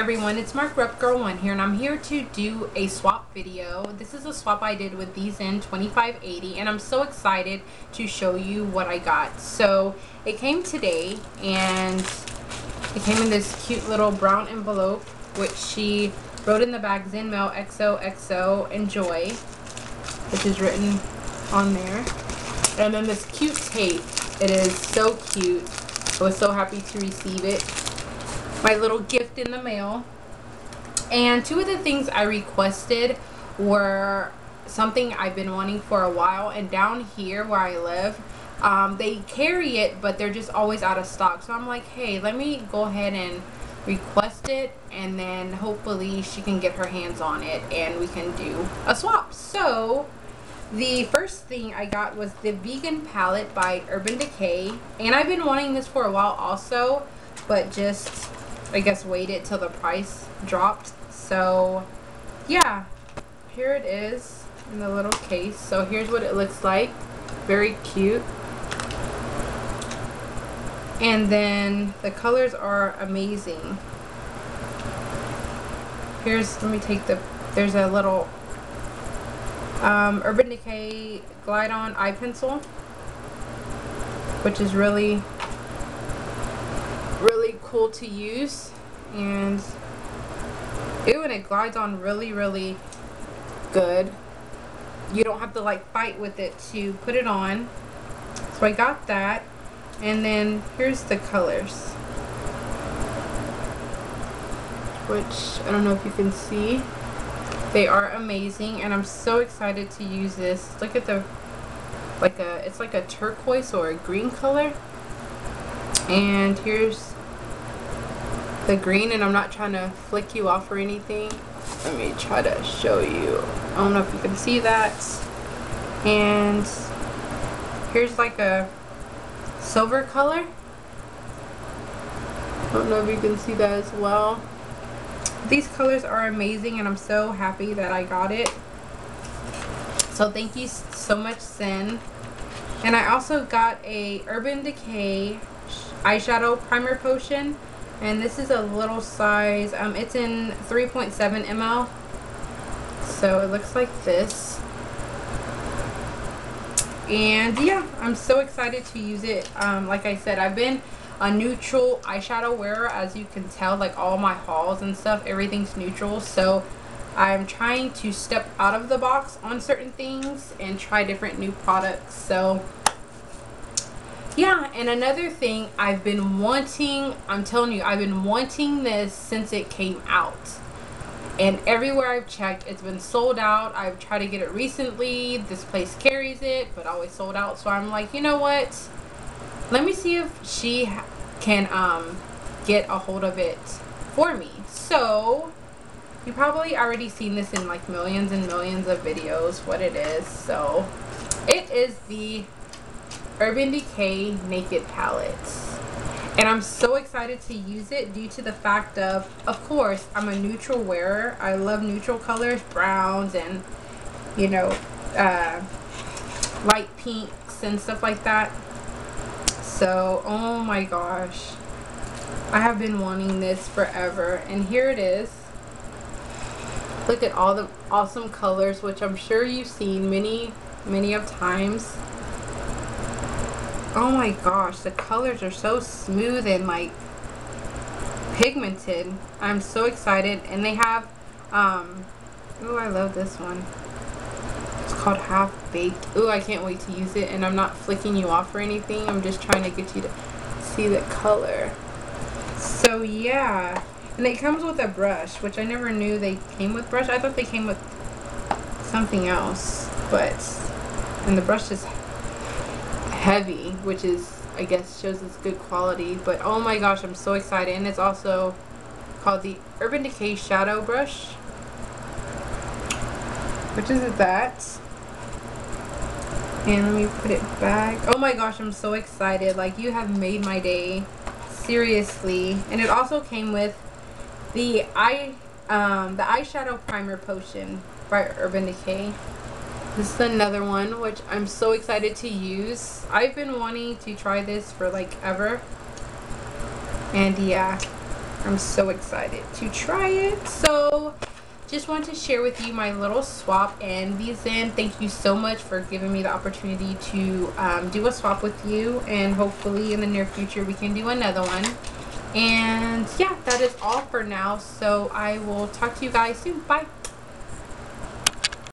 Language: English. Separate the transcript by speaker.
Speaker 1: everyone, it's Mark Rep Girl One here, and I'm here to do a swap video. This is a swap I did with Zen 2580, and I'm so excited to show you what I got. So it came today, and it came in this cute little brown envelope, which she wrote in the back Zen Mail XOXO Enjoy, which is written on there. And then this cute tape. It is so cute. I was so happy to receive it my little gift in the mail. And two of the things I requested were something I've been wanting for a while. And down here where I live, um, they carry it, but they're just always out of stock. So I'm like, hey, let me go ahead and request it and then hopefully she can get her hands on it and we can do a swap. So the first thing I got was the vegan palette by Urban Decay and I've been wanting this for a while also but just I guess waited till the price dropped. So yeah, here it is in the little case. So here's what it looks like. Very cute. And then the colors are amazing. Here's, let me take the, there's a little um, Urban Decay Glide On Eye Pencil, which is really really cool to use and ew and it glides on really really good. You don't have to like fight with it to put it on. So I got that and then here's the colors. Which I don't know if you can see they are amazing and I'm so excited to use this. Look at the like a it's like a turquoise or a green color. And here's the green and I'm not trying to flick you off or anything. Let me try to show you. I don't know if you can see that. And here's like a silver color. I don't know if you can see that as well. These colors are amazing and I'm so happy that I got it. So thank you so much Zen. and I also got a Urban Decay eyeshadow primer potion and this is a little size um, it's in 3.7 ml so it looks like this. And yeah I'm so excited to use it. Um, like I said I've been a neutral eyeshadow wearer as you can tell like all my hauls and stuff everything's neutral. So I'm trying to step out of the box on certain things and try different new products. So yeah and another thing I've been wanting I'm telling you I've been wanting this since it came out. And everywhere I've checked it's been sold out. I've tried to get it recently. This place carries it but always sold out. So I'm like you know what? Let me see if she can um get a hold of it for me. So you probably already seen this in like millions and millions of videos what it is. So it is the Urban Decay Naked Palette. And I'm so excited to use it due to the fact of, of course, I'm a neutral wearer. I love neutral colors, browns and, you know, uh, light pinks and stuff like that. So, oh my gosh. I have been wanting this forever. And here it is. Look at all the awesome colors, which I'm sure you've seen many, many of times. Oh my gosh, the colors are so smooth and like pigmented. I'm so excited. And they have, um, oh, I love this one. It's called Half Baked. Oh, I can't wait to use it. And I'm not flicking you off or anything. I'm just trying to get you to see the color. So yeah. And it comes with a brush, which I never knew they came with brush. I thought they came with something else. But, and the brush is heavy, which is, I guess, shows it's good quality. But oh my gosh, I'm so excited. And it's also called the Urban Decay Shadow Brush. Which is that. And let me put it back. Oh my gosh, I'm so excited. Like, you have made my day. Seriously. And it also came with the eye, um, the eyeshadow primer potion by Urban Decay. This is another one which I'm so excited to use. I've been wanting to try this for like ever. And yeah, I'm so excited to try it. So just want to share with you my little swap and Zen. Thank you so much for giving me the opportunity to um, do a swap with you and hopefully in the near future we can do another one. And yeah, that is all for now. So I will talk to you guys soon. Bye.